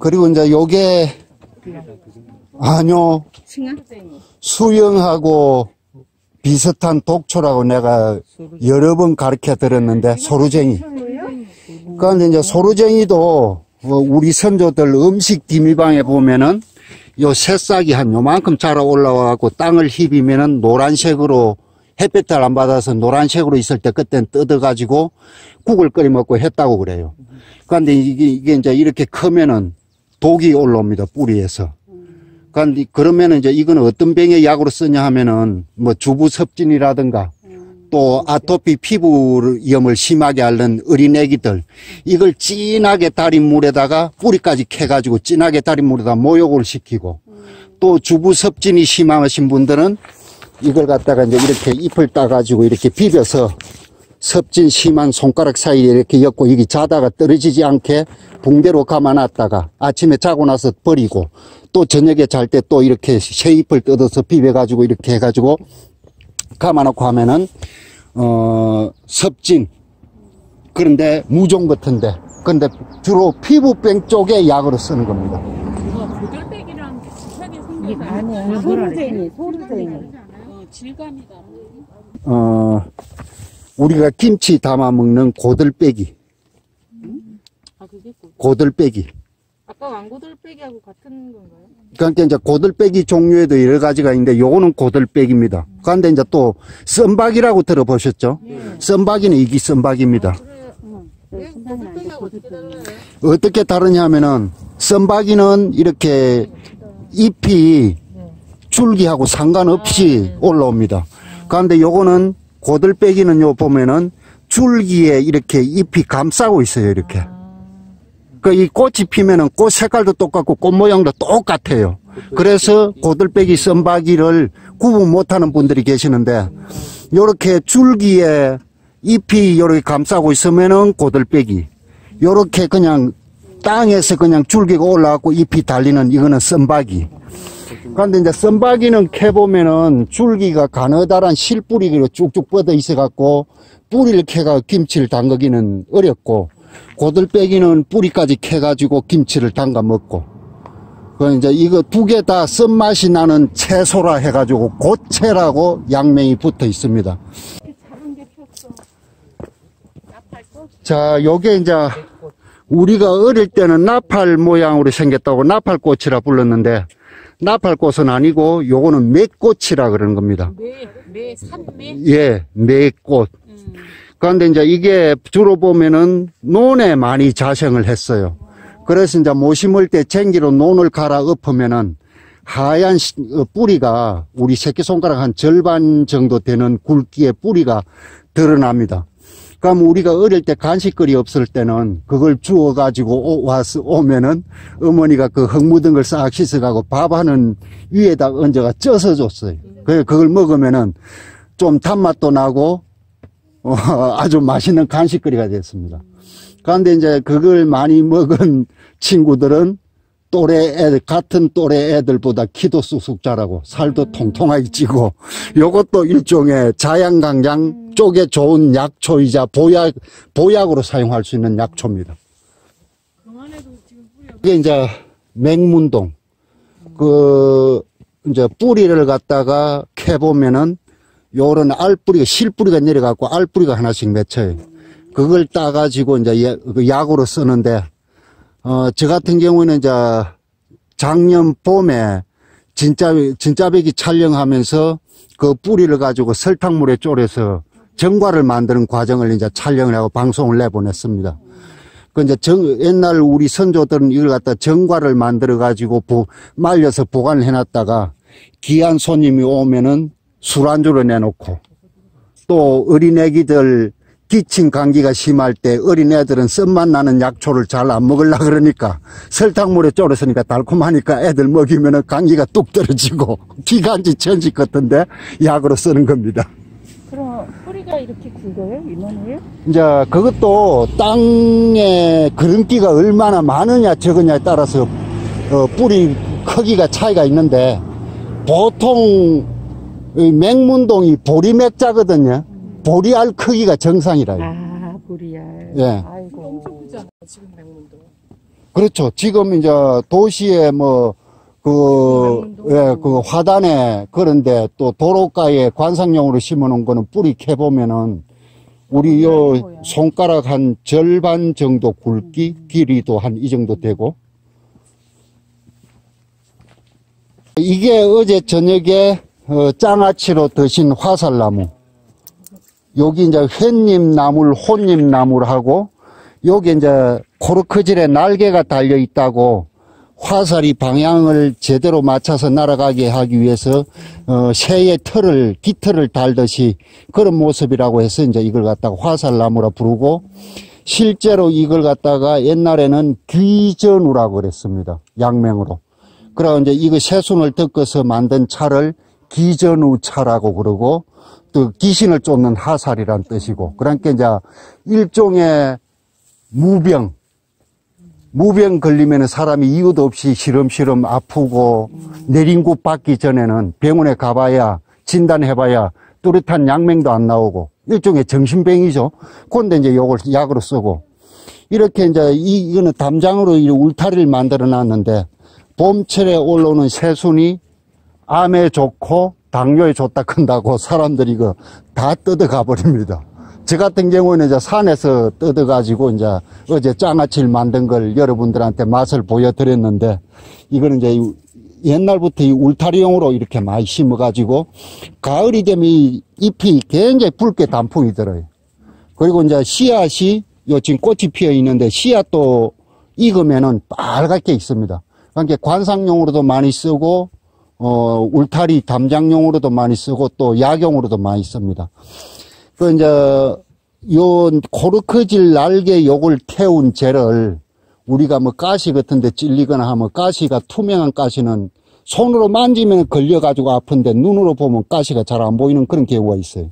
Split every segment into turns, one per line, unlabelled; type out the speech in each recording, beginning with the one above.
그리고 이제 요게 아니요? 수영하고 비슷한 독초라고 내가 여러 번 가르쳐 들었는데 소루쟁이. 그런데 이제 소루쟁이도 어, 우리 선조들 음식 디미방에 보면은 요 새싹이 한 요만큼 자라 올라와갖고 땅을 휘비면은 노란색으로 햇볕을 안 받아서 노란색으로 있을 때 그땐 뜯어가지고 국을 끓여 먹고 했다고 그래요. 그런데 이게, 이게 이제 이렇게 크면은 독이 올라옵니다, 뿌리에서. 그런데 그러면은 이제 이거는 어떤 병의 약으로 쓰냐 하면은 뭐 주부 섭진이라든가 또 아토피 피부 염을 심하게 앓는 어린 애기들 이걸 진하게 달인 물에다가 뿌리까지 캐가지고 진하게 달인 물에다 모욕을 시키고 또 주부 섭진이 심하신 분들은 이걸 갖다가 이제 이렇게 잎을 따가지고 이렇게 비벼서 섭진 심한 손가락 사이에 이렇게 엮고 이게 자다가 떨어지지 않게 붕대로 감아놨다가 아침에 자고 나서 버리고 또 저녁에 잘 때 또 이렇게 새 잎을 뜯어서 비벼가지고 이렇게 해가지고 감아놓고 하면은 어 섭진 그런데 무종 같은데 근데 주로 피부병 쪽에 약으로 쓰는 겁니다.
고들빼기랑 비슷하게
아니야. 소르쟁이, 소르쟁이.
어, 질감이 다르
어 우리가 김치 담아 먹는 고들빼기
아 그게 고
고들빼기
아까 왕고들빼기하고 같은 건가요?
그러니까 이제 고들빼기 종류에도 여러 가지가 있는데 요거는 고들빼기입니다. 그런데 이제 또 썬박이라고 들어보셨죠? 썬박이는 이기 썬박입니다.
네, 고들빼기하고 어떻게 달라요?
어떻게 다르냐 하면은 썬박이는 이렇게 잎이 줄기하고 상관없이 올라옵니다. 그런데 요거는 고들빼기는 요 보면은 줄기에 이렇게 잎이 감싸고 있어요, 이렇게. 그 이 꽃이 피면은 꽃 색깔도 똑같고 꽃 모양도 똑같아요. 그래서 고들빼기 썬박이를 구분 못하는 분들이 계시는데 요렇게 줄기에 잎이 요렇게 감싸고 있으면은 고들빼기. 요렇게 그냥 땅에서 그냥 줄기가 올라가고 잎이 달리는 이거는 썬박이. 그런데 이제 썬박이는 캐보면은 줄기가 가느다란 실뿌리로 쭉쭉 뻗어 있어갖고 뿌리를 캐가 김치를 담그기는 어렵고 고들빼기는 뿌리까지 캐가지고 김치를 담가 먹고 그 이제 이거 두 개다 썬맛이 나는 채소라 해가지고 고채라고 양명이 붙어 있습니다. 자, 요게 이제 우리가 어릴 때는 나팔 모양으로 생겼다고 나팔꽃이라 불렀는데 나팔꽃은 아니고 요거는 맥꽃이라 그러는 겁니다.
매, 매, 산매?
예, 맥꽃.
음.
그런데 이제 이게 주로 보면은 논에 많이 자생을 했어요. 그래서 이제 모 심을 때 쟁기로 논을 갈아 엎으면은 하얀 시- 어, 뿌리가 우리 새끼손가락 한 절반 정도 되는 굵기의 뿌리가 드러납니다. 그럼 우리가 어릴 때 간식거리 없을 때는 그걸 주워가지고 오- 와서 오면은 어머니가 그흙 묻은 걸싹 씻어가고 밥 하는 위에다 얹어가 쪄서 줬어요. 그 그걸 먹으면은 좀 단맛도 나고 어, 아주 맛있는 간식거리가 됐습니다. 그런데 이제 그걸 많이 먹은 친구들은 또래 애들, 같은 또래 애들보다 키도 쑥쑥 자라고 살도 통통하게 찌고 요것도 일종의 자양강장 쪽에 좋은 약초이자 보약, 보약으로 사용할 수 있는 약초입니다. 이게 이제 맹문동. 그, 이제 뿌리를 갖다가 캐보면은 요런 알뿌리가, 실뿌리가 내려갖고 알뿌리가 하나씩 맺혀요. 그걸 따가지고 이제 예- 그 약으로 쓰는데, 어, 저 같은 경우는 이제 작년 봄에 진짜, 진짜배기 촬영하면서 그 뿌리를 가지고 설탕물에 졸여서 정과를 만드는 과정을 이제 촬영을 하고 방송을 내보냈습니다. 그 이제 정, 옛날 우리 선조들은 이걸 갖다 정과를 만들어 가지고 보, 말려서 보관을 해놨다가 귀한 손님이 오면은 술안주로 내놓고 또 어린애기들 기침 감기가 심할 때 어린애들은 쓴맛 나는 약초를 잘 안 먹으려 그러니까 설탕물에 졸였으니까 달콤하니까 애들 먹이면은 감기가 뚝 떨어지고 기관지 천식 같은데 약으로 쓰는 겁니다.
그럼 뿌리가 이렇게 굵어요? 이만해요?
이제 그것도 땅에 그름기가 얼마나 많으냐 적으냐에 따라서 어, 뿌리 크기가 차이가 있는데 보통 이 맹문동이 보리맥자거든요. 보리알 크기가 정상이라요.
아, 보리알.
예.
아이고.
엄청 크지 않아요 지금 백문도
그렇죠. 지금 이제 도시에 뭐, 그, 예, 그 화단에 그런데 또 도로가에 관상용으로 심어 놓은 거는 뿌리 캐보면은 우리 요 손가락 한 절반 정도 굵기, 길이도 한 이 정도 되고. 이게 어제 저녁에 어, 장아찌로 드신 화살나무. 여기 이제 횟잎 나물, 혼잎 나물하고 여기 이제 코르크질에 날개가 달려 있다고 화살이 방향을 제대로 맞춰서 날아가게 하기 위해서 어, 새의 털을 깃털을 달듯이 그런 모습이라고 해서 이제 이걸 갖다가 화살나무라 부르고 실제로 이걸 갖다가 옛날에는 귀전우라고 그랬습니다. 양명으로. 그러고 이제 이거 새순을 뜯어서 만든 차를 기전우 차라고 그러고 또 귀신을 쫓는 하살이란 뜻이고 그러니까 이제 일종의 무병 무병 걸리면 사람이 이유도 없이 시름시름 아프고 내린곳 받기 전에는 병원에 가봐야 진단해봐야 뚜렷한 약명도 안 나오고 일종의 정신병이죠. 그런데 이제 요걸 약으로 쓰고 이렇게 이제 이, 이거는 담장으로 이 울타리를 만들어 놨는데 봄철에 올라오는 새순이 암에 좋고 당뇨에 좋다 큰다고 사람들이 이거 다 뜯어가 버립니다. 저 같은 경우는 이제 산에서 뜯어가지고 이제 어제 장아찌를 만든 걸 여러분들한테 맛을 보여드렸는데 이거는 이제 이- 옛날부터 이 울타리용으로 이렇게 많이 심어가지고 가을이 되면 이 잎이 굉장히 붉게 단풍이 들어요. 그리고 이제 씨앗이 요 지금 꽃이 피어 있는데 씨앗도 익으면은 빨갛게 있습니다. 그러니까 관상용으로도 많이 쓰고 어 울타리 담장용으로도 많이 쓰고 또 약용으로도 많이 씁니다. 그 이제 요 코르크질 날개 요걸 태운 젤을 우리가 뭐 가시 같은 데 찔리거나 하면 가시가 투명한 가시는 손으로 만지면 걸려가지고 아픈데 눈으로 보면 가시가 잘 안 보이는 그런 경우가 있어요.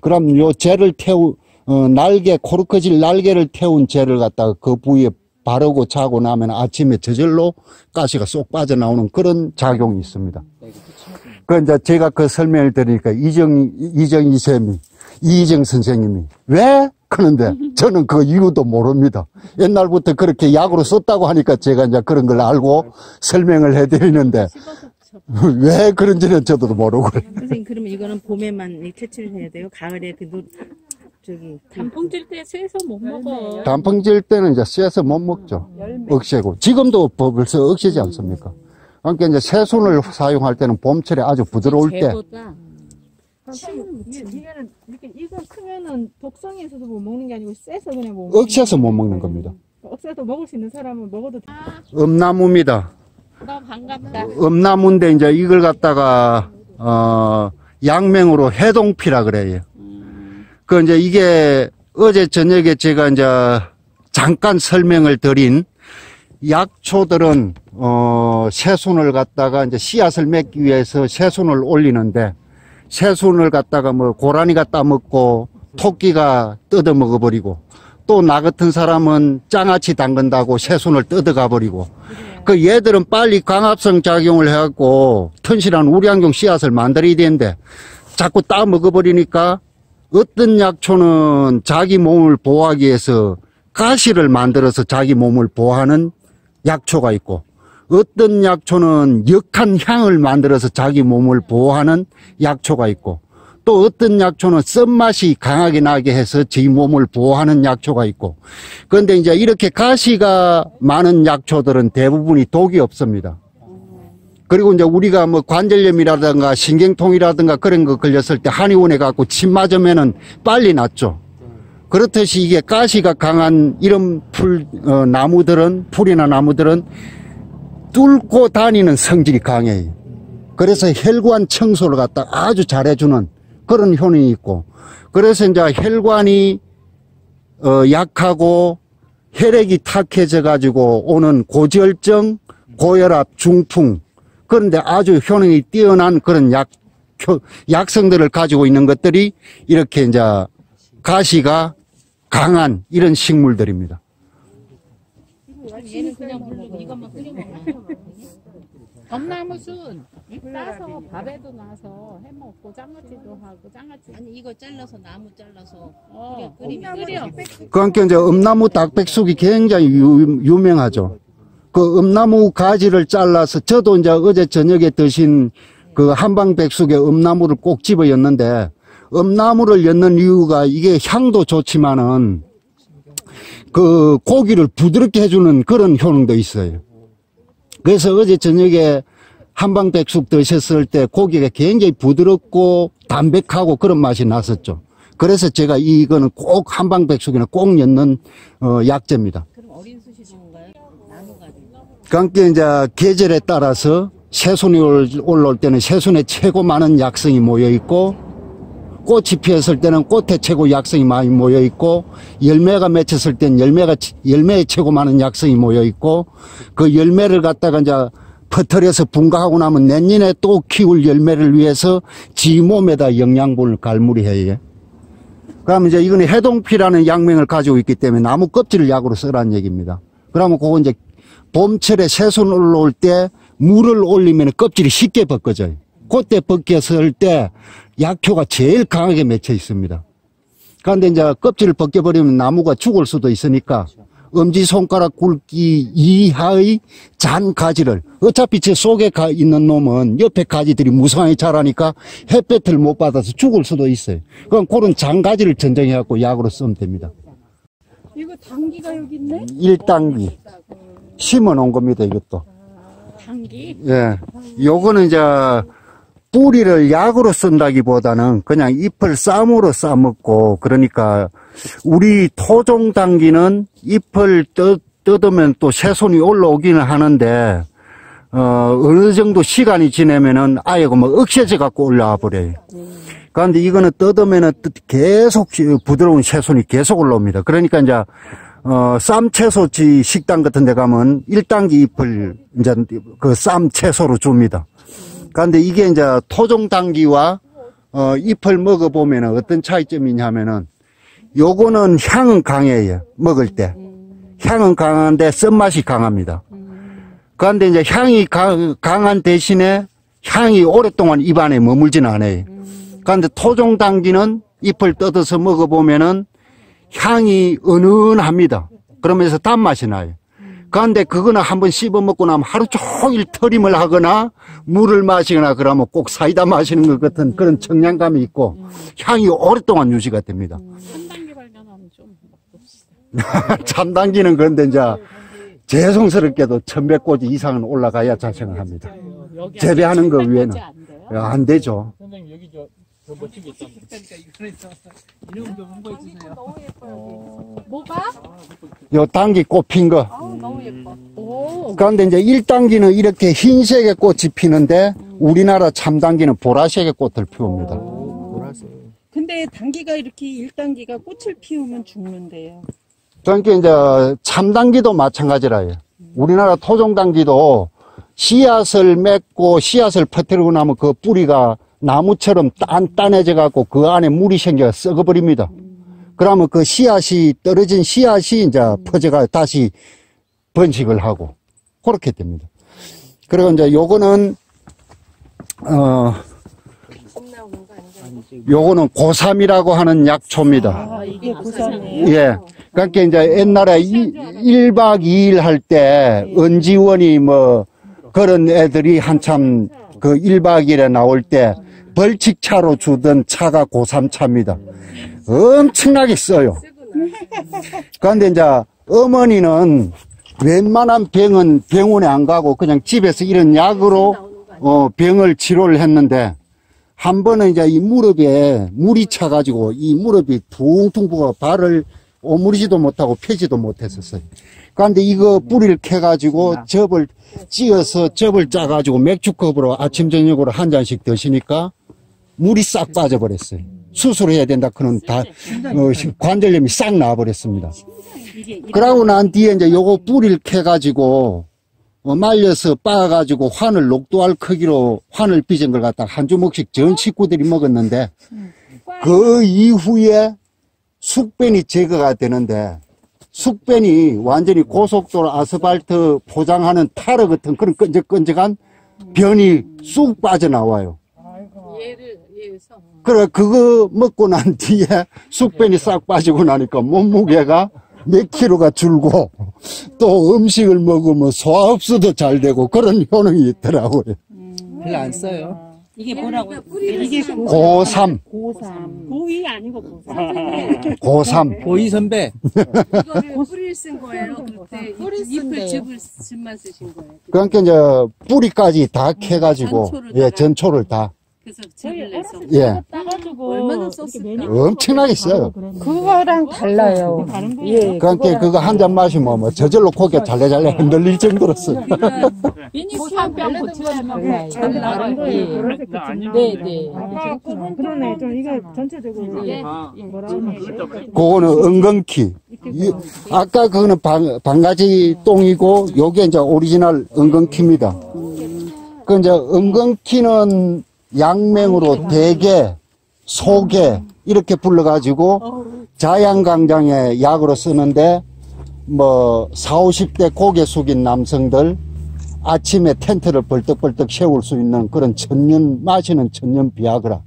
그럼 요 젤을 태우, 어, 날개, 코르크질 날개를 태운 젤을 갖다가 그 부위에 바르고 자고 나면 아침에 저절로 가시가 쏙 빠져나오는 그런 작용이 있습니다. 그 이제 제가 그 설명을 드리니까 이정, 이정희 쌤이, 이정 선생님이 왜? 그런데 저는 그 이유도 모릅니다. 옛날부터 그렇게 약으로 썼다고 하니까 제가 이제 그런 걸 알고 설명을 해드리는데 왜 그런지는 저도 모르고.
선생님 그러면 이거는 봄에만 이 채취를 해야 돼요? 가을에 그 노, 저기
단풍 찔때 쇠서 못 먹어.
단풍질 때는 이제 쎄서 못 먹죠. 억세고. 지금도 벌써 억세지 않습니까? 그러니까 이제 새순을 사용할 때는 봄철에 아주 부드러울 때
이거는 이렇게 이거 크면은 독성이 있어서 못 먹는 게 아니고 쎄서 그냥 못 먹는
억세서 못 먹는 겁니다.
억세서 먹을 수 있는 사람은 먹어도 돼.
엄나무입니다.
나 반갑다.
엄나무인데 이제 이걸 갖다가 어 양명으로 해동피라 그래요. 그 이제 이게 어제 저녁에 제가 이제 잠깐 설명을 드린 약초들은 어 새순을 갖다가 이제 씨앗을 맺기 위해서 새순을 올리는데 새순을 갖다가 뭐 고라니가 따먹고 토끼가 뜯어 먹어버리고 또 나 같은 사람은 장아찌 담근다고 새순을 뜯어가 버리고 그 얘들은 빨리 광합성 작용을 해갖고 튼실한 우량종 씨앗을 만들어야 되는데 자꾸 따 먹어버리니까 어떤 약초는 자기 몸을 보호하기 위해서 가시를 만들어서 자기 몸을 보호하는 약초가 있고 어떤 약초는 역한 향을 만들어서 자기 몸을 보호하는 약초가 있고 또 어떤 약초는 쓴맛이 강하게 나게 해서 제 몸을 보호하는 약초가 있고 그런데 이제 이렇게 가시가 많은 약초들은 대부분이 독이 없습니다. 그리고 이제 우리가 뭐 관절염이라든가 신경통이라든가 그런 거 걸렸을 때 한의원에 갖고 침 맞으면은 빨리 낫죠. 그렇듯이 이게 가시가 강한 이런 풀, 어, 나무들은, 풀이나 나무들은 뚫고 다니는 성질이 강해요. 그래서 혈관 청소를 갖다 아주 잘해주는 그런 효능이 있고, 그래서 이제 혈관이, 어, 약하고 혈액이 탁해져 가지고 오는 고지혈증, 고혈압, 중풍, 그런데 아주 효능이 뛰어난 그런 약, 효- 약성들을 가지고 있는 것들이 이렇게 이제 가시가 강한 이런 식물들입니다.
얘는 그냥 물로 이것만 끓여 먹어. 엄나무순 잎 따서 밥에도 넣어서 해 먹고 장아찌도 하고 장아찌.
아니 이거 잘라서 나무 잘라서
어,
끓이면
끓여.
그러니까 이제 엄나무 닭백숙이 굉장히 유, 유명하죠. 그 음나무 가지를 잘라서 저도 이제 어제 저녁에 드신 그 한방백숙에 음나무를 꼭 집어 였는데 음나무를 였는 이유가 이게 향도 좋지만은 그 고기를 부드럽게 해주는 그런 효능도 있어요. 그래서 어제 저녁에 한방백숙 드셨을 때 고기가 굉장히 부드럽고 담백하고 그런 맛이 났었죠. 그래서 제가 이거는 꼭 한방백숙에는 꼭 넣는 어, 약재입니다.
그럼 어린.
그러니까 이제 계절에 따라서 새순이 올- 올라올 때는 새순에 최고 많은 약성이 모여 있고 꽃이 피었을 때는 꽃에 최고 약성이 많이 모여 있고 열매가 맺혔을 땐 열매가 치- 열매에 최고 많은 약성이 모여 있고 그 열매를 갖다가 이제 퍼뜨려서 분가하고 나면 내년에 또 키울 열매를 위해서 지 몸에다 영양분을 갈무리해요. 그러면 이제 이거는 해동피라는 약명을 가지고 있기 때문에 나무 껍질을 약으로 쓰라는 얘기입니다. 그러면 그거 이제 봄철에 새순 올라올 때 물을 올리면 껍질이 쉽게 벗겨져요. 그때 벗겼을 때 약효가 제일 강하게 맺혀 있습니다. 그런데 이제 껍질을 벗겨버리면 나무가 죽을 수도 있으니까 엄지손가락 굵기 이하의 잔 가지를 어차피 제 속에 가 있는 놈은 옆에 가지들이 무성하게 자라니까 햇볕을 못 받아서 죽을 수도 있어요. 그럼 그런 잔 가지를 전정해갖고 약으로 쓰면 됩니다.
이거 당기가 여기 있네?
1단기 심어 놓은 겁니다, 이것도.
당기?
예. 요거는 이제 뿌리를 약으로 쓴다기보다는 그냥 잎을 쌈으로 싸먹고 그러니까 우리 토종 당기는 잎을 뜯, 뜯으면 또 새손이 올라오기는 하는데 어, 어느 정도 시간이 지나면은 아예 그뭐 억세져 갖고 올라와 버려요. 그런데 이거는 뜯으면은 뜯- 계속 시- 부드러운 채소이 계속 올라옵니다. 그러니까 이제 어, 쌈채소지 식당 같은 데 가면 1단계 잎을 이제 그 쌈채소로 줍니다. 그런데 이게 이제 토종 당기와 어, 잎을 먹어보면 어떤 차이점이 있냐면은 요거는 향은 강해요. 먹을 때. 향은 강한데 쓴맛이 강합니다. 그런데 이제 향이 강, 강한 대신에 향이 오랫동안 입안에 머물지는 않아요. 그런데 토종 당기는 잎을 뜯어서 먹어보면은 향이 은은합니다. 그러면서 단맛이 나요. 그런데 그거는 한번 씹어 먹고 나면 하루 종일 터림을 하거나 물을 마시거나 그러면 꼭 사이다 마시는 것 같은 그런 청량감이 있고 향이 오랫동안 유지가 됩니다.
3단계 발견하면 좀 먹읍시다.
참당기는 그런데 이제 죄송스럽게도 천백고지 이상은 올라가야 자생을 합니다. 재배하는 거 위에는.
안 돼요?
안 되죠.
선생님 여기 저, 저 멋지게 있다. 그러니까 홍보해 주세요.
뭐가?
요 당기 꽃핀 거.
너무 예뻐.
오.
그런데 이제 1단기는 이렇게 흰색의 꽃이 피는데 우리나라 참당기는 보라색의 꽃을 피웁니다.
근데 당기가 이렇게 1단기가 꽃을 피우면 죽는데요.
그러니까 이제 참당기도 마찬가지라요. 우리나라 토종당기도 씨앗을 맺고 씨앗을 퍼뜨리고 나면 그 뿌리가 나무처럼 단단해져 갖고 그 안에 물이 생겨 썩어버립니다. 그러면 그 씨앗이 떨어진 씨앗이 이제 퍼져가 다시 번식을 하고 그렇게 됩니다. 그리고 이제 요거는 어 요거는 고삼이라고 하는 약초입니다.
아, 이게 고삼이에요?
예. 그러니까 이제 옛날에 이- 1박 2일 할 때 은지원이 뭐 그런 애들이 한참 그 1박 2일에 나올 때 벌칙차로 주던 차가 고삼차입니다. 엄청나게 써요. 그런데 이제 어머니는 웬만한 병은 병원에 안 가고 그냥 집에서 이런 약으로 어, 병을 치료를 했는데 한 번은 이제 이 무릎에 물이 차가지고 이 무릎이 퉁퉁 부어 발을 오므리지도 못하고 펴지도 못했었어요. 그런데 이거 뿌리를 캐가지고 접을 찧어서 접을 짜가지고 맥주컵으로 아침 저녁으로 한 잔씩 드시니까 물이 싹 빠져버렸어요. 수술해야 된다. 그는 다 어, 관절염이 싹 나와버렸습니다. 그러고 난 뒤에 이제 요거 뿌리를 캐가지고 어, 말려서 빻아가지고 환을 녹두알 크기로 환을 빚은 걸 갖다가 한 주먹씩 전 식구들이 먹었는데 그 이후에 숙변이 제거가 되는데 숙변이 완전히 고속도로 아스팔트 포장하는 타르 같은 그런 끈적끈적한 변이 쑥 빠져나와요.
얘를 얘에서
그래 그거 먹고 난 뒤에 숙변이 싹 빠지고 나니까 몸무게가 몇 킬로가 줄고 또 음식을 먹으면 소화흡수도 잘 되고 그런 효능이 있더라고요.
별로 안 써요.
이게 뭐라고?
이게
고삼,
고3.
고이 아니고 고3.
고삼.
고이 선배.
이거를 뿌리를 쓴 거예요. 그때
뿌리.
잎을 즙을 즙만 쓰신 거예요.
그러니까 이제 뿌리까지 다 캐가지고
전초를 예다
전초를 다
그래서 내서
예.
따가지고
얼마나 썼을까?
엄청나게 써요.
그거랑 달라요.
다른 거예요.
예.
그러니까 그거 한잔 마시면 뭐 저절로 고개 잘래잘래 흔들릴 정도로 써요.
고산병 고치려면 달라요.
다른 거예요.
예. 네, 네.
아까 그러네. 좀 이거 전체적으로
예.
아,
뭐라
그거는 은근키. 이- 아까 그거는 방, 방가지 똥이고 요게 이제 오리지널 은근키입니다. 그 이제 은근키는 양명으로 대게, 소게 이렇게 불러가지고 자양강장의 약으로 쓰는데 뭐 4, 50대 고개 숙인 남성들 아침에 텐트를 벌떡벌떡 세울 수 있는 그런 천년 마시는 천년 비아그라.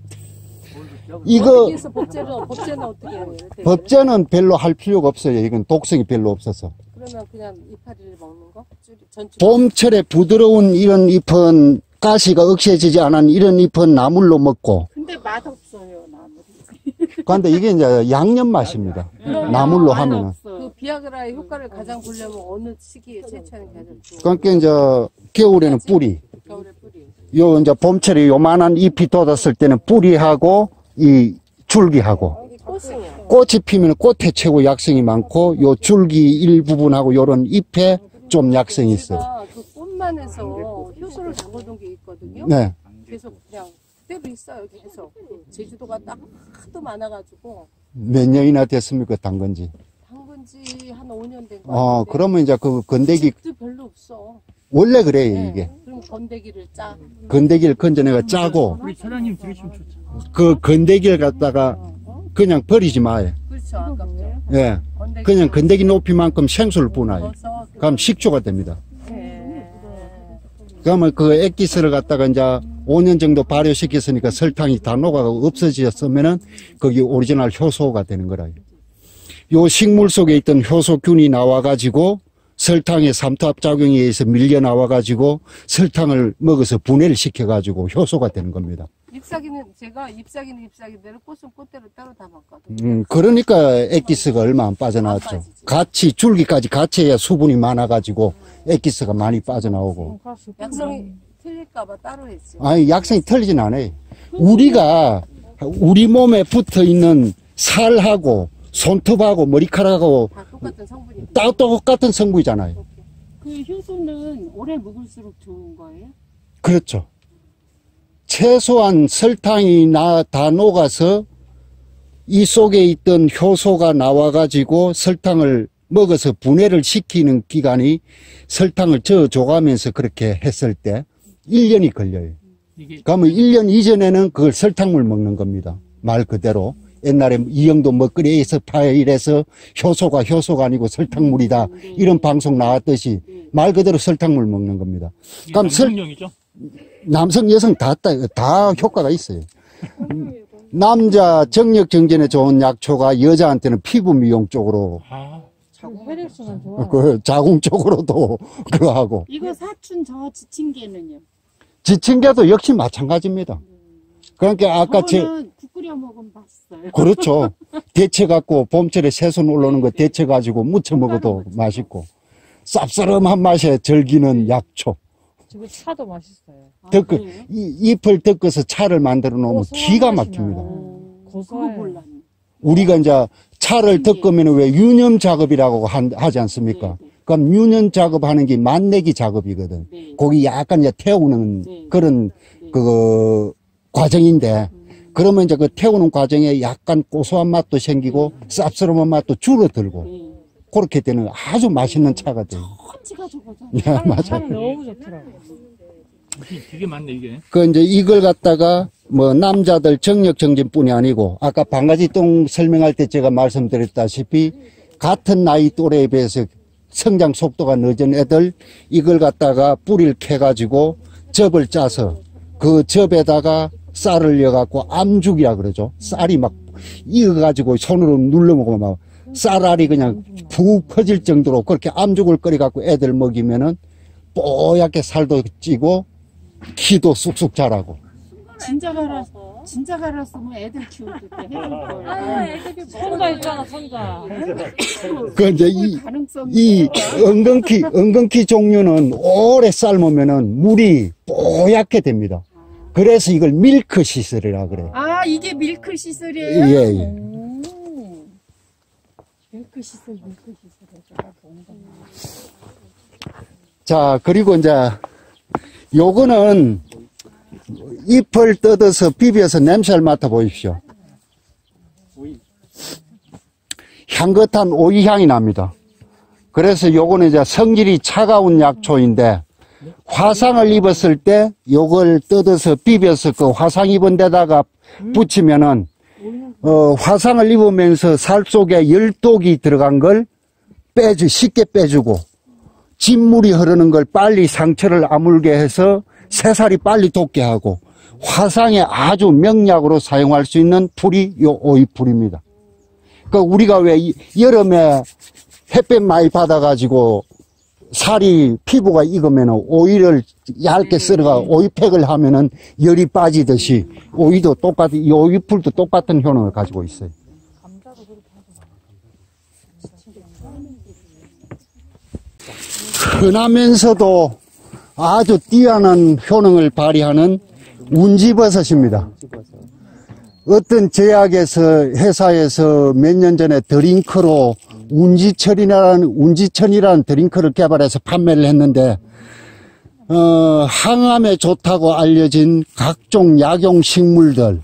이거
법제는 법제는 어떻게 해요?
법제는 별로 할 필요가 없어요. 이건 독성이 별로 없어서.
그러면 그냥 이파리를 먹는 거?
봄철에 부드러운 이런 잎은 가시가 억세지지 않은 이런 잎은 나물로 먹고.
근데 맛없어요, 나물이.
그런데 이게 이제 양념 맛입니다. 나물로 하면은.
그 비아그라의 효과를 가장 보려면 어느 시기에 채취하는 게 좋아요?
그러니까 이제 겨울에는 뿌리.
겨울에 뿌리.
요 이제 봄철에 요만한 잎이 돋았을 때는 뿌리하고 이 줄기하고.
꽃이요.
꽃이 피면 꽃에 최고 약성이 많고 요 줄기 일부분하고 요런 잎에 좀 약성이 있어요.
제가 그 꽃만에서 효소를 담궈둔 게 있거든요.
네.
계속 그냥 그대로 있어요. 계속. 제주도가 딱 하도 많아가지고
몇 년이나 됐습니까, 당근지?
담근 지 한 5년 된 거.
어, 그러면 이제 그 건더기,
도 별로 없어.
원래 그래요,
네.
이게.
그럼 건더기를 짜.
건더기를 건져내가 짜고,
우리 사장님 들으시면 좋죠.
그 건더기를 갖다가 그냥 버리지 마요.
그렇죠. 아깝죠.
예.
건더기
그냥 건더기 높이만큼 생수를.
넣어서
그럼 식초가 됩니다.
네.
그러면 그 액기스를 갖다가 이제 5년 정도 발효시켰으니까 설탕이 다 녹아가 없어졌으면은 거기 오리지널 효소가 되는 거라요. 요 식물 속에 있던 효소균이 나와가지고 설탕의 삼투압 작용에 의해서 밀려 나와가지고 설탕을 먹어서 분해를 시켜가지고 효소가 되는 겁니다.
잎사귀는 제가 잎사귀는 잎사귀대로 꽃은 꽃대로 따로 담았거든요.
음, 그러니까 액기스가 얼마 안 빠져나왔죠. 같이, 줄기까지 같이 해야 수분이 많아가지고 액기스가 많이 빠져나오고.
약성이 틀릴까봐 따로 했지.
아니, 약성이 틀리진 않아요. 우리가, 우리 몸에 붙어 있는 살하고, 손톱하고, 머리카락하고,
다 똑같은 성분이.
다 똑같은 성분이잖아요.
그 효소는 오래 묵을수록 좋은 거예요?
그렇죠. 최소한 설탕이 나, 다 녹아서 이 속에 있던 효소가 나와가지고 설탕을 먹어서 분해를 시키는 기간이 설탕을 저어줘가면서 그렇게 했을 때 1년이 걸려요. 그러면 1년 이전에는 그걸 설탕물 먹는 겁니다. 말 그대로. 옛날에 이영도 먹거리에서 파일에서 효소가 효소가 아니고 설탕물이다. 이런 방송 나왔듯이 말 그대로 설탕물 먹는 겁니다. 그럼 설-
남성용이죠.
남성, 여성 다, 다, 다 효과가 있어요. 남자 정력 정전에 좋은 약초가 여자한테는 피부 미용 쪽으로,
아,
혈액순환 좋아.
그 자궁 쪽으로도 그거 하고,
이거 사춘 저 지친 개는요?
지친 개도 역시 마찬가지입니다. 그러니까 아까 제,
저거는 국 끓여 먹으면 맛있어요.
그렇죠. 데쳐 갖고 봄철에 새순 올라오는 거 데쳐 가지고 무쳐 먹어도 맛있고, 쌉싸름한 맛에 즐기는 약초.
지금 차도 맛있어요.
덮어, 이, 잎을 덮어서 차를 만들어 놓으면 기가 막힙니다.
그거 몰랐네.
우리가 이제 차를 덮으면 왜 유념 작업이라고 한- 하지 않습니까? 그럼 유념 작업하는 게 맛내기 작업이거든.
네.
거기 약간 이제 태우는
네.
그런 그 과정인데 그러면 이제 그 태우는 과정에 약간 고소한 맛도 생기고 쌉싸름한 맛도 줄어들고
네.
그렇게 되는 아주 맛있는 차가 돼요.
펀치가 저거죠.
예, 맞아요.
차는 너무 좋더라고.
이게 되게 많네 이게.
그 이제 이걸 갖다가 뭐 남자들 정력 정진뿐이 아니고 아까 방가지 똥 설명할 때 제가 말씀드렸다시피 같은 나이 또래에 비해서 성장 속도가 늦은 애들 이걸 갖다가 뿌리를 캐가지고 접을 짜서 그 접에다가 쌀을 넣어갖고 암죽이라 그러죠. 쌀이 막 익어가지고 손으로 눌러 먹으면 막 쌀알이 그냥 푹 퍼질 정도로 그렇게 암죽을 끓여갖고 애들 먹이면은 뽀얗게 살도 찌고 키도 쑥쑥 자라고.
진짜 갈아 진짜 갈았으면 애들 키울 때 해줄 거예요.
아, 애들이
손자 있잖아 손자.
그 이제 이,
이
엉겅키, 엉겅키 종류는 오래 삶으면은 물이 뽀얗게 됩니다. 그래서 이걸 밀크 시슬이라 그래요.
아 이게 밀크 시슬이에요?
예, 예. 자, 그리고 이제 요거는 잎을 뜯어서 비벼서 냄새를 맡아 보십시오. 향긋한 오이 향이 납니다. 그래서 요거는 이제 성질이 차가운 약초인데 화상을 입었을 때 요걸 뜯어서 비벼서 그 화상 입은 데다가 붙이면은 어, 화상을 입으면서 살 속에 열독이 들어간 걸 빼주, 쉽게 빼주고 진물이 흐르는 걸 빨리 상처를 아물게 해서 새살이 빨리 돋게 하고 화상에 아주 명약으로 사용할 수 있는 풀이 요 오이풀입니다. 그 우리가 왜 이- 여름에 햇볕 많이 받아가지고 살이 피부가 익으면 오이를 얇게 썰어가 오이팩을 하면은 열이 빠지듯이 오이도 똑같은 이 오이풀도 똑같은 효능을 가지고 있어요. 흔하면서도 아주 뛰어난 효능을 발휘하는 운지버섯입니다. 어떤 제약에서 회사에서 몇 년 전에 드링크로 운지천이라는 운지천이라는 드링크를 개발해서 판매를 했는데 어, 항암에 좋다고 알려진 각종 약용 식물들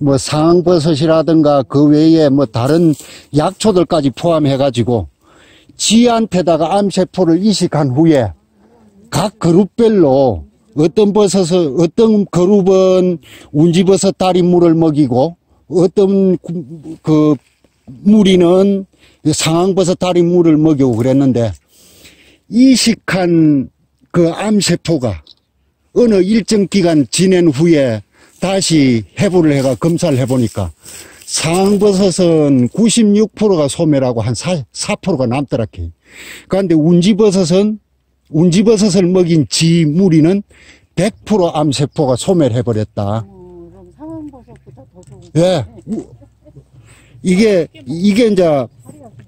뭐 상황버섯이라든가 그 외에 뭐 다른 약초들까지 포함해 가지고 쥐한테다가 암세포를 이식한 후에 각 그룹별로 어떤 버섯을 어떤 그룹은 운지버섯 다리물을 먹이고 어떤 구- 그 무리는 상황버섯 다리 물을 먹이고 그랬는데 이식한 그 암세포가 어느 일정 기간 지낸 후에 다시 해부를 해가 검사를 해보니까 상황버섯은 96%가 소멸하고 한 4, 4%가 남더라케. 그런데 운지버섯은 운지버섯을 먹인 지 무리는 100% 암세포가 소멸해버렸다.
그럼 상황버섯보다 더 좋은
예. 우- 이게, 이게 이제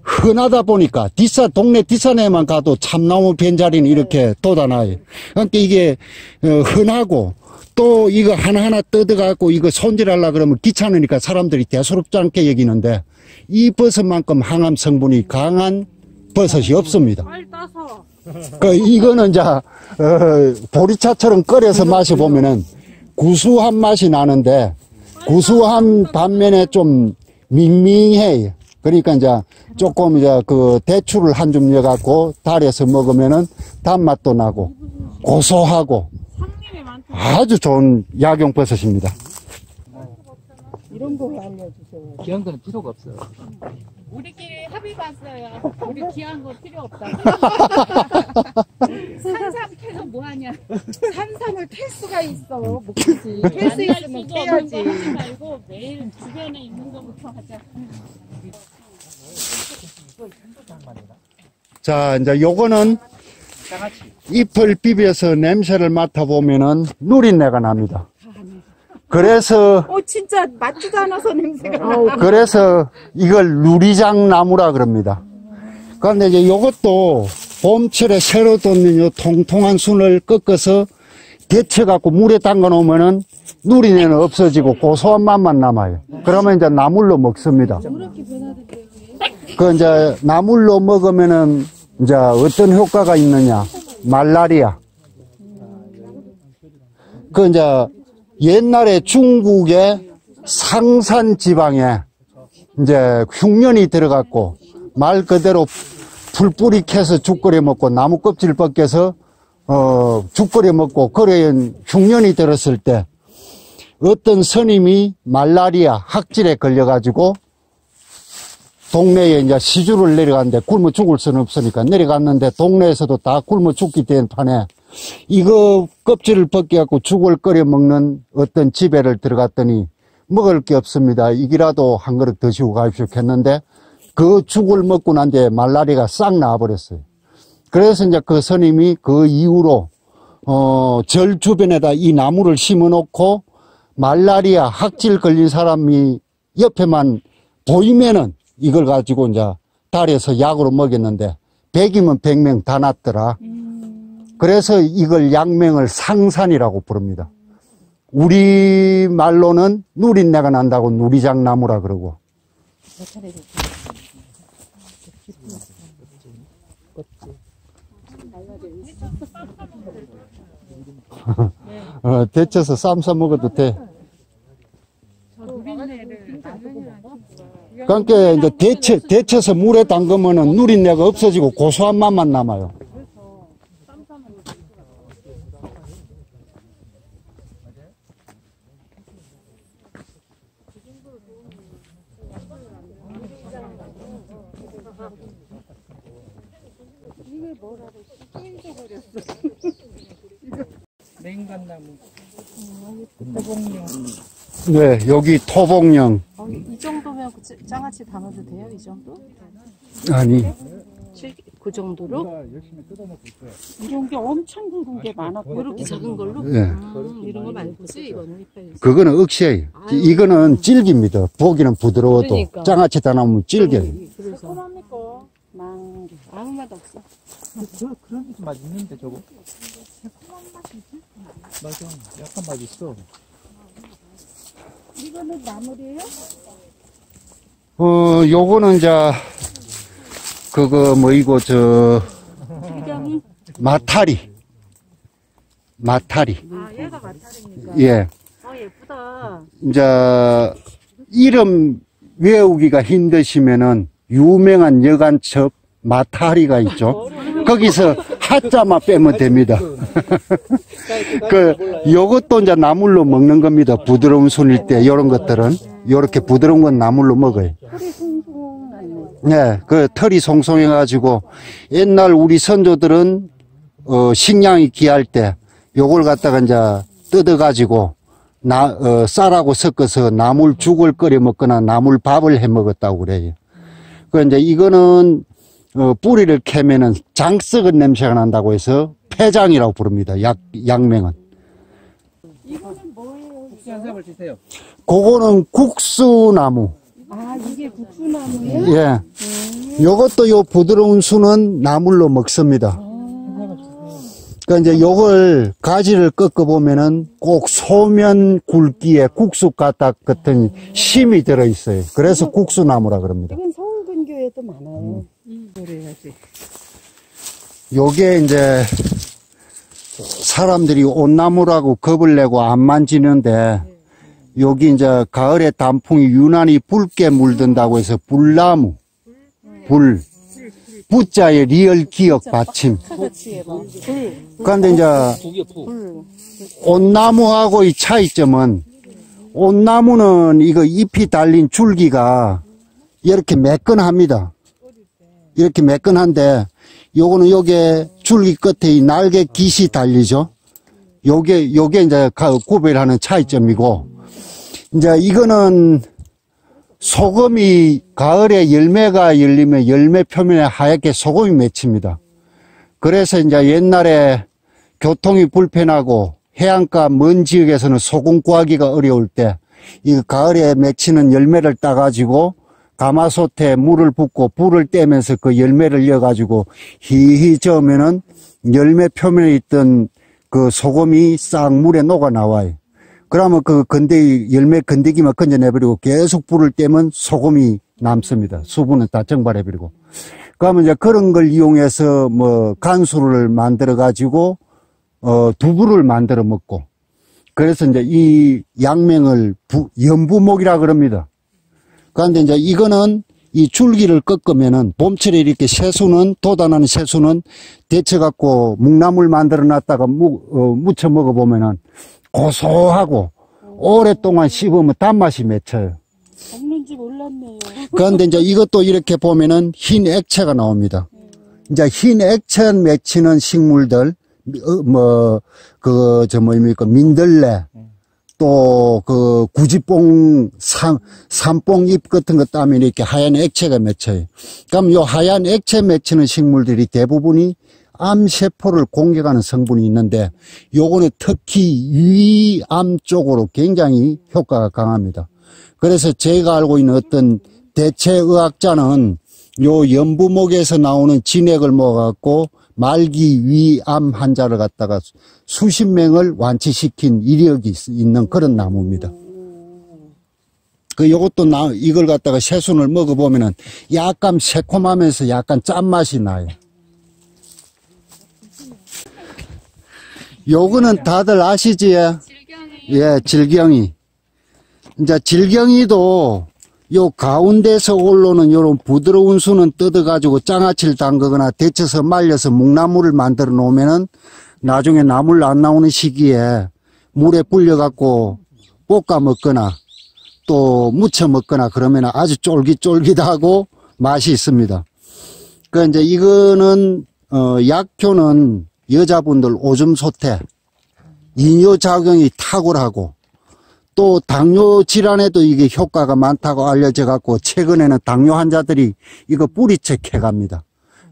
흔하다 보니까 뒷산, 동네 뒷산에만 가도 참나무 변자리는 이렇게 돋아나요. 그러니까 이게 어, 흔하고 또 이거 하나하나 뜯어갖고 이거 손질하려 그러면 귀찮으니까 사람들이 대수롭지 않게 여기는데 이 버섯만큼 항암 성분이 강한 버섯이 없습니다. 그 이거는 이제 어, 보리차처럼 끓여서 마셔보면은 구수한 맛이 나는데 구수한 반면에 좀 밍밍해요. 그러니까 이제 조금 이제 그 대추를 한 줌 넣어갖고 달여서 먹으면은 단맛도 나고 고소하고 아주 좋은 약용 버섯입니다.
귀한 거는 필요가 없어.
우리끼리 합의 봤어요. 우리 귀한 거 필요 없다. 산삼 캐서 뭐 하냐?
산삼을 캘 수가 있어. 뭐 그지. 캘수
만날
있으면 캐야지.
거 하지 말고 매일 주변에 있는 거부터 하자.
자, 이제 요거는 잎을 비벼서 냄새를 맡아보면은 누린내가 납니다. 그래서
어 진짜 맞지도 않아서 냄새가 나.
그래서 이걸 누리장 나무라 그럽니다. 그런데 이제 요것도 봄철에 새로 돋는 요 통통한 순을 꺾어서 데쳐 갖고 물에 담가 놓으면은 누리내는 없어지고 고소한 맛만 남아요. 그러면 이제 나물로 먹습니다. 그 이제 나물로 먹으면은 이제 어떤 효과가 있느냐? 말라리아. 그 이제 옛날에 중국의 상산 지방에 이제 흉년이 들어갔고 말 그대로 풀뿌리 캐서 죽 끓여 먹고 나무 껍질 벗겨서 어죽 끓여 먹고 그런 흉년이 들었을 때 어떤 스님이 말라리아 학질에 걸려가지고 동네에 이제 시주를 내려갔는데 굶어 죽을 수는 없으니까 내려갔는데 동네에서도 다 굶어 죽기 된 판에 이거 껍질을 벗겨갖고 죽을 끓여 먹는 어떤 집에를 들어갔더니 먹을 게 없습니다. 이기라도 한 그릇 드시고 가십시오 했는데 그 죽을 먹고 난 뒤에 말라리가 싹 나와버렸어요. 그래서 이제 그 스님이 그 이후로 어, 절 주변에다 이 나무를 심어 놓고 말라리아 학질 걸린 사람이 옆에만 보이면은 이걸 가지고 이제 달에서 약으로 먹였는데 100이면 100명 다 났더라. 그래서 이걸 약명을 상산이라고 부릅니다. 우리 말로는 누린내가 난다고 누리장나무라 그러고. 어, 데쳐서 쌈 싸 먹어도 돼. 그러니까 이제 데쳐, 데쳐서 물에 담그면은 누린내가 없어지고 고소한 맛만 남아요.
맹간나무. 도봉령.
네, 여기 토봉령.
어, 이 정도면 그 짜- 장아찌 담아도 돼요? 이 정도?
아니,
실- 그 정도로?
이런 게 엄청 굵은 게 많았고
이렇게 작은 걸로?
예.
음, 이런 거 말고지 이거는 이빨
그거는 억시예요. 이거는 질깁니다. 보기는 부드러워도.
그러니까.
장아찌 다 나오면 질겨요.
그래서
망
아무 맛 없어.
저 그런 맛 있는데 저거. 맞아. 약간 맛 있어.
이거는 나물이에요?
어, 요거는 이제, 그거 뭐이고, 저, 마타리. 마타리.
아 얘가 마타리니까.
예.
아 예쁘다.
이제, 이름 외우기가 힘드시면은, 유명한 여간첩 마타리가 있죠. 거기서 하자만 빼면 됩니다. 그, 요것도 이제 나물로 먹는 겁니다. 부드러운 순일 때, 요런 것들은. 요렇게 부드러운 건 나물로 먹어요. 네, 그 털이 송송해 가지고, 옛날 우리 선조들은, 어, 식량이 귀할 때, 요걸 갖다가 이제 뜯어 가지고, 나, 어, 쌀하고 섞어서 나물 죽을 끓여 먹거나 나물 밥을 해 먹었다고 그래요. 그 이제 이거는, 어, 뿌리를 캐면은 장 썩은 냄새가 난다고 해서 폐장이라고 부릅니다. 약, 약명은.
국수 한 사발 주세요.
그거는 국수나무.
아 이게 국수나무예요?
예. 요것도 요 부드러운 수는 나물로 먹습니다. 그러니까 이제 요걸 가지를 꺾어 보면은 꼭 소면 굵기에 국수 가닥 같은 심이 들어 있어요. 그래서 국수나무라 그럽니다.
이건 서울 근교에도 많아요.
그래야지.
요게 이제 사람들이 옻나무라고 겁을 내고 안 만지는데 여기 이제 가을에 단풍이 유난히 붉게 물든다고 해서 붉나무 불 부자의 리을 기역 받침
해봐.
그런데 이제. 옻나무하고의 차이점은 온나무는 이거 잎이 달린 줄기가 이렇게 매끈합니다. 이렇게 매끈한데 요거는 요게 줄기 끝에 이 날개 깃이 달리죠. 요게 요게 이제 가- 구별하는 차이점이고 이제 이거는 소금이 가을에 열매가 열리면 열매 표면에 하얗게 소금이 맺힙니다. 그래서 이제 옛날에 교통이 불편하고 해안가 먼 지역에서는 소금 구하기가 어려울 때 이 가을에 맺히는 열매를 따가지고 가마솥에 물을 붓고 불을 떼면서 그 열매를 이어가지고 히히 저으면은 열매 표면에 있던 그 소금이 싹 물에 녹아 나와요. 그러면 그 건더기, 열매 건더기만 건져내버리고 계속 불을 떼면 소금이 남습니다. 수분은 다 증발해버리고. 그러면 이제 그런 걸 이용해서 뭐 간수를 만들어가지고 어, 두부를 만들어 먹고, 그래서 이제 이 양명을 부, 연부목이라 그럽니다. 그런데 이제 이거는 이 줄기를 꺾으면은 봄철에 이렇게 새수는, 돋아나는 새수는 데쳐갖고 묵나물 만들어 놨다가 무, 어, 무쳐 먹어보면은 고소하고 오랫동안 씹으면 단맛이 맺혀요.
없는지 몰랐네요.
그런데 이제 이것도 이렇게 보면은 흰 액체가 나옵니다. 이제 흰 액체 맺히는 식물들, 어, 뭐, 그, 저, 뭐입니까, 민들레, 또 그 구지뽕 산, 산뽕잎 같은 것 따면 이렇게 하얀 액체가 맺혀요. 그럼 요 하얀 액체 맺히는 식물들이 대부분이 암세포를 공격하는 성분이 있는데 요거는 특히 위암 쪽으로 굉장히 효과가 강합니다. 그래서 제가 알고 있는 어떤 대체의학자는 요 연부목에서 나오는 진액을 먹어갖고 말기 위암 환자를 갖다가 수십 명을 완치시킨 이력이 있- 있는 그런 나무입니다. 그 요것도 나 이걸 갖다가 새순을 먹어보면은 약간 새콤하면서 약간 짠맛이 나요. 요거는 다들 아시지? 예, 질경이. 이제 질경이도 요 가운데서 올라오는 요런 부드러운 수는 뜯어가지고 장아찌를 담그거나 데쳐서 말려서 묵나물을 만들어 놓으면은 나중에 나물 안 나오는 시기에 물에 불려갖고 볶아 먹거나 또 무쳐 먹거나 그러면 아주 쫄깃쫄깃하고 맛이 있습니다. 그 이제 이거는 어 약효는 여자분들 오줌 소태, 이뇨 작용이 탁월하고 또 당뇨 질환에도 이게 효과가 많다고 알려져 갖고 최근에는 당뇨 환자들이 이거 뿌리채 캐갑니다.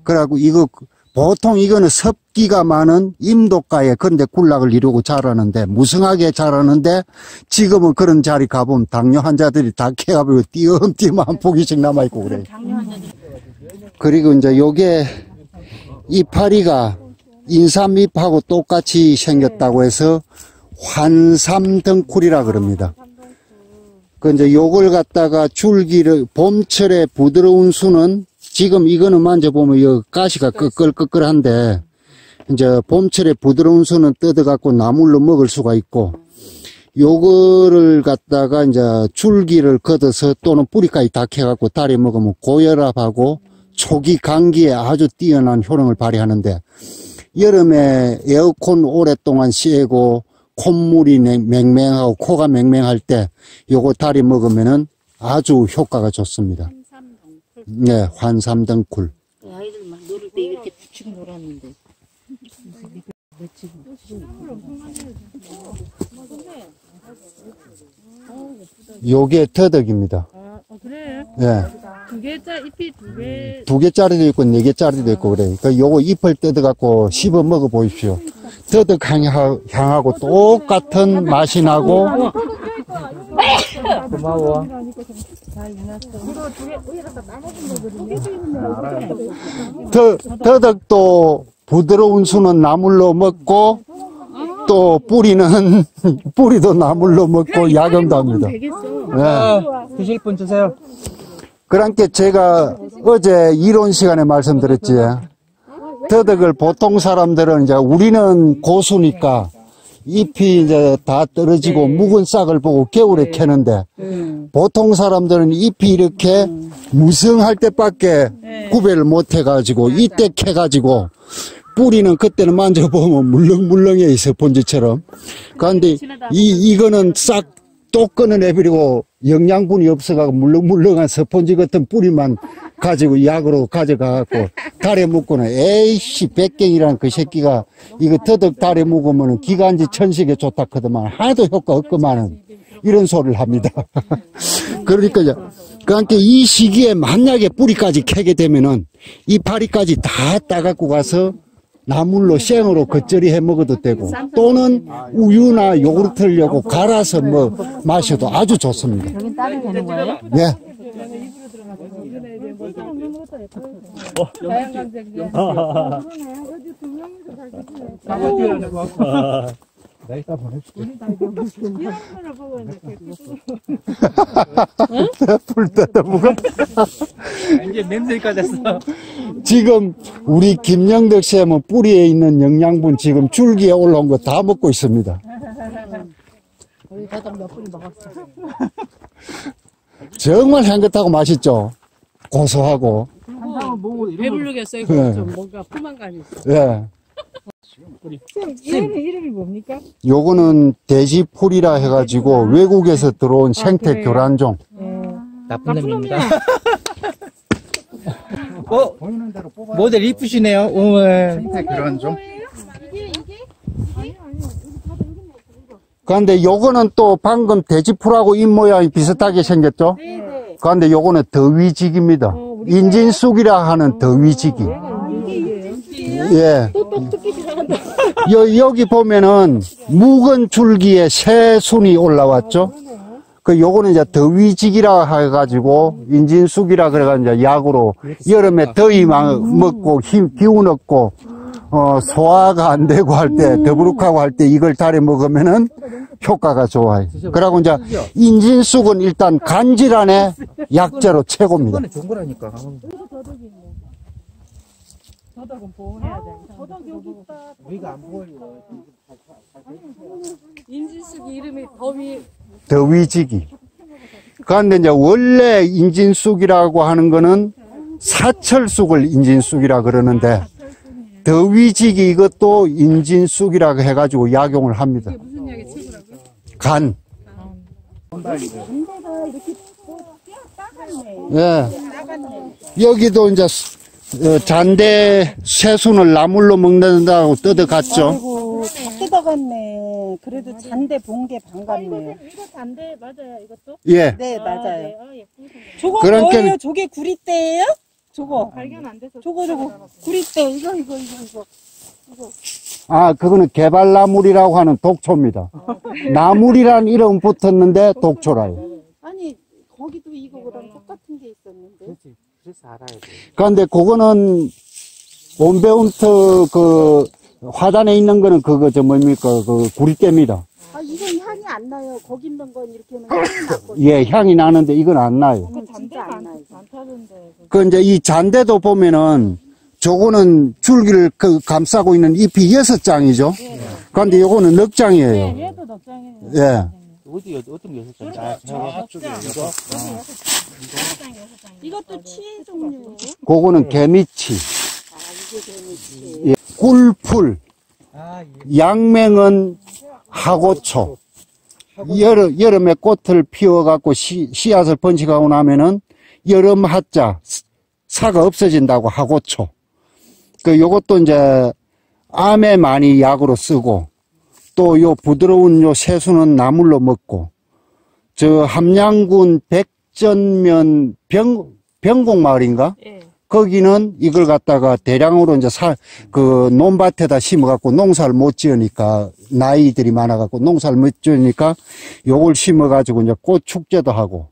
그래갖고 이거 보통 이거는 습기가 많은 임도가에 그런데 군락을 이루고 자라는데 무성하게 자라는데 지금은 그런 자리 가보면 당뇨 환자들이 다 캐가지고 띄엄띄엄 한 포기씩 남아있고 그래요. 그리고 이제 요게 이파리가 인삼잎하고 똑같이 생겼다고 해서 환삼덩쿨이라 그럽니다. 그 이제 요걸 갖다가 줄기를 봄철에 부드러운 수는 지금 이거는 만져보면 이 가시가 끄끌끄끌한데 이제 봄철에 부드러운 수는 뜯어갖고 나물로 먹을 수가 있고 요거를 갖다가 이제 줄기를 걷어서 또는 뿌리까지 다 캐갖고 달에 먹으면 고혈압하고 초기 감기에 아주 뛰어난 효능을 발휘하는데 여름에 에어컨 오랫동안 쐬고 콧물이 냉- 맹맹하고 코가 맹맹할 때 요거 다리 먹으면은 아주 효과가 좋습니다. 네, 환삼등쿨.
아이들 막 놀을 때 이렇게 붙이고 놀았는데.
요게 더덕입니다.
아, 어, 그래.
예.
두 개짜 잎이 두 개.
두 개짜리도 있고 네 개짜리도 있고 그래. 그 요거 잎을 뜯어갖고 씹어 먹어 보십시오. 더덕 향하- 향하고 똑같은 맛이 나고
고마워.
더, 더덕도 부드러운 수는 나물로 먹고 또 뿌리는 뿌리도 나물로 먹고 약용도 합니다. 예.
아, 드실 분 주세요.
그러니까 제가 어제 이론 시간에 말씀드렸지. 더덕을 보통 사람들은 이제 우리는 고수니까 잎이 이제 다 떨어지고 묵은 싹을 보고 겨울에 캐는데 보통 사람들은 잎이 이렇게 무성할 때밖에 구별을 못 해가지고 이때 캐가지고 뿌리는 그때는 만져보면 물렁물렁해 있어 본지처럼. 그런데 이 이거는 싹 또 끊어내버리고 영양분이 없어가고 물렁물렁한 스펀지 같은 뿌리만 가지고 약으로 가져가갖고 달에 묻고는 에이씨 백갱이란 그 새끼가 이거 더덕 달에 묵으면 기관지 천식에 좋다 크더만 하나도 효과 없구만은 이런 소리를 합니다. 그러니까 이제 그러니까 이 시기에 만약에 뿌리까지 캐게 되면은 이 파리까지 다 따갖고 가서 나물로 생으로 겉절이 해 먹어도 되고 또는 우유나 요구르트를 넣고 갈아서 뭐 마셔도 아주 좋습니다.
여긴 따로 되는 거예요?
네.
나 이따 보내줄게.
풀 뜯어 먹어.
이제 냄새가 됐어.
지금 우리 김영덕 쌤은 뿌리에 있는 영양분 지금 줄기에 올라온 거 다 먹고 있습니다. 정말 향긋하고 맛있죠. 고소하고.
배부르겠어요.
네.
좀 뭔가 포만감이 있어.
예.
얘는 이름이 뭡니까?
요거는 돼지풀이라 해가지고 외국에서 들어온 생태
그래요?
교란종.
나쁜 놈입니다. 어? 모델 이쁘시네요. 오늘.
생태 교란종. 그런데 요거는 또 방금 돼지풀하고 입 모양이 비슷하게 생겼죠?
네네.
그런데 요거는 더위직입니다. 인진쑥이라 하는 더위직이. 예. 여, 여기 보면은 묵은 줄기에 새 순이 올라왔죠? 그 요거는 이제 더위직이라 해가지고 인진쑥이라 그래가지고 이제 약으로 여름에 더위 막 먹고 힘 기운 없고 어 소화가 안 되고 할 때 더부룩하고 할 때 이걸 달에 먹으면은 효과가 좋아요. 그러고 이제 인진쑥은 일단 간 질환의 약재로 최고입니다.
이거는 좋은 거라니까.
더덕은 보호해야 돼. 더덕 여기 있다.
우리가 안 보여요.
인진숙 이름이 더위
더위지기. 그런데 이제 원래 인진쑥이라고 하는 거는 사철쑥을 인진쑥이라 그러는데 더위지기 이것도 인진쑥이라고 해가지고 약용을 합니다.
무슨 약의 최고라고?
간. 예. 여기도 이제 수- 어, 잔대 새순을 나물로 먹는다고 뜯어갔죠.
아이고 다 뜯어갔네. 그래도 잔대 본게 반갑네요.
이거 반대 맞아요. 이것도.
예.
네 맞아요.
아, 예쁘다.
저거
그러니까-
뭐예요? 저게 구리대예요? 저거
발견 안 돼서.
저거 저거 구리대 이거 이거 이거 이거.
아, 그거는 개발나물이라고 하는 독초입니다. 나물이란 이름 붙었는데 독초라요.
아니 거기도 이거랑 똑같은 게 있었는데.
그렇지.
그런데 그거는 온베운트 그 화단에 있는 거는 그거 저 뭡니까 그 구리깨입니다.
아 이건 향이 안 나요. 거기 있는 건 이렇게 하면 향이 나거든요.
예, 향이 나는데 이건 안 나요.
이건
잔대
진짜 안
많,
나요.
많다던데.
그 이제 이 잔대도 보면은 저거는 줄기를 그 감싸고 있는 잎이 여섯 장이죠. 그런데 요거는 넉 장이에요.
얘도 넉장이에요.
예.
어디 어떤 게 있었죠? 아, 저쪽에 이거.
이것도 치의 종류예요.
그거는 개미치. 예. 꿀풀,
아, 예.
양맹은 하고초. 여름, 여름에 꽃을 피워갖고 씨, 씨앗을 번식하고 나면은 여름 하자, 사가 없어진다고 하고초. 그, 요것도 이제 암에 많이 약으로 쓰고, 또 요 부드러운 요 새수는 나물로 먹고, 저 함양군 백전면 병, 병곡마을인가?
예.
거기는 이걸 갖다가 대량으로 이제 사, 그 논밭에다 심어갖고 농사를 못 지으니까 나이들이 많아갖고 농사를 못 지으니까 요걸 심어가지고 이제 꽃 축제도 하고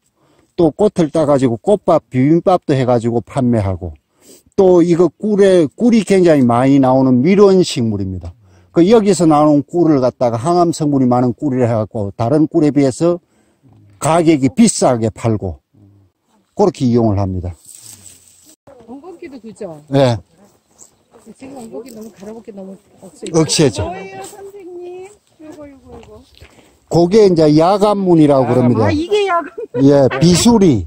또 꽃을 따가지고 꽃밥 비빔밥도 해가지고 판매하고 또 이거 꿀에 꿀이 굉장히 많이 나오는 밀원 식물입니다. 그 여기서 나오는 꿀을 갖다가 항암 성분이 많은 꿀이라 해갖고 다른 꿀에 비해서 가격이 비싸게 팔고 그렇게 이용을 합니다.
엉겅기도 그죠?
예,
지금 엉겅기 너무 갈아먹기 너무 억세.
억세죠.
뭐예요 선생님? 이거 이거 이거.
그게 이제 야간문이라고 그럽니다.
아 이게 약.
예, 비수리.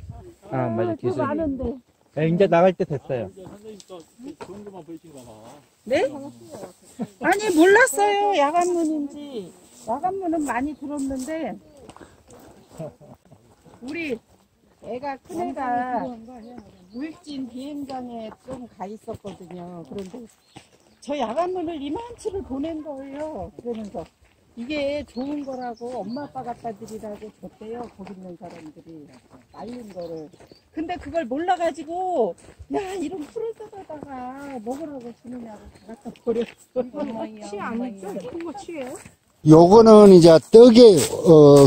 아, 맞아. 기술.
아는데.
예, 이제 나갈 때 됐어요.
네? 아니 몰랐어요. 야간문인지. 야간문은 많이 들었는데. 우리 애가 큰 애가 무익진 비행장에 좀 가 있었거든요. 그런데 저 야간문을 이만치를 보낸 거예요. 그러면서 이게 좋은 거라고 엄마 아빠 갖다 드리라고 줬대요 거기 있는 사람들이 말린 거를 근데 그걸 몰라가지고 야 이런 풀을 뜯어다가 먹으라고 주느냐고 다 갖다 버렸어
치 아니죠? 큰거 치예요?
요거는 이제 떡에, 어,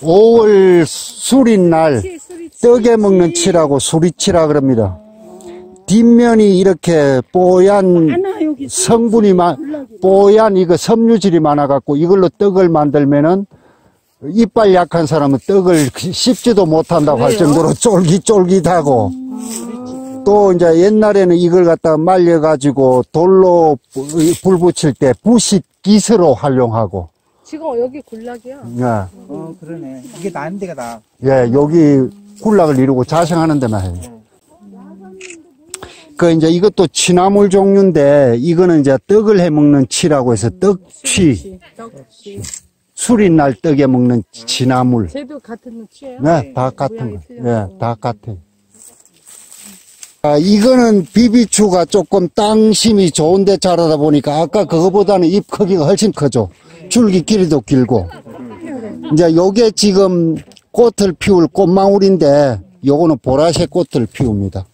5월 술인 날
치, 수리 치.
떡에 먹는 치라고 수리치라 그럽니다. 뒷면이 이렇게 뽀얀
여기
성분이 많, 뽀얀 이거 섬유질이 많아갖고 이걸로 떡을 만들면은 이빨 약한 사람은 떡을 씹지도 못한다고 할 정도로 쫄깃쫄깃하고 또 이제 옛날에는 이걸 갖다 말려가지고 돌로 불 붙일 때 부식 기스로 활용하고
지금 여기 군락이야.
예,
어, 그러네. 이게 나은 데가 나.
예 여기 군락을 이루고 자생하는 데만 해요. 그 이제 이것도 취나물 종류인데 이거는 이제 떡을 해 먹는 치라고 해서 떡취 술인 날 떡에 먹는 취나물
쟤도 같은 치예요?
네, 다 같은 거. 예, 다 같아요. 아, 이거는 비비추가 조금 땅심이 좋은데 자라다 보니까 아까 그거보다는 잎 크기가 훨씬 크죠. 줄기 길이도 길고. 이제 요게 지금 꽃을 피울 꽃망울인데 요거는 보라색 꽃을 피웁니다.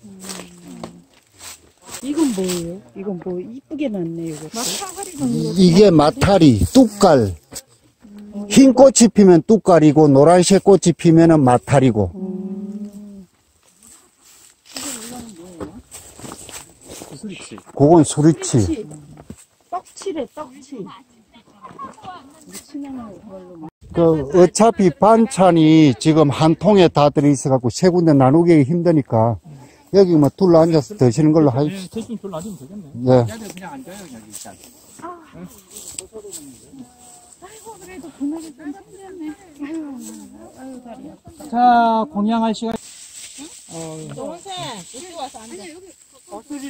이건 뭐예요? 이건 뭐 이쁘게 났네 이거.
이- 이게 마타리, 뚝깔. 흰 꽃이 피면 뚝깔이고 노란색 꽃이 피면은 마타리고.
수리치.
그건 수리치.
떡치래 떡치.
그 어차피 반찬이 지금 한 통에 다 들어있어갖고 세 군데 나누기 힘드니까 여기 뭐 둘러 앉아서 드시는 걸로 하십시오.
대충 별로 놔두면 되겠네.
네.
그냥 앉아요, 그냥 일단. 자, 공양할 시간.
동생 여기 와서 앉아.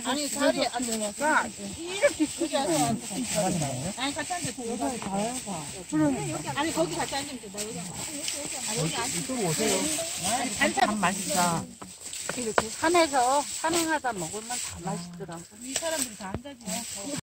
아니 자리에 앉으니까 이렇게 여기 와서 앉아. 아니 같이 앉아. 여기 가요 가. 아니 거기 같이 앉으면 된다. 여기 앉아. 아, 여기 앉아. 이쪽으로 오세요. 반찬 맛있다. 산에서 산행하다 먹으면 다 맛있더라고. 이 사람들이 다 앉아지.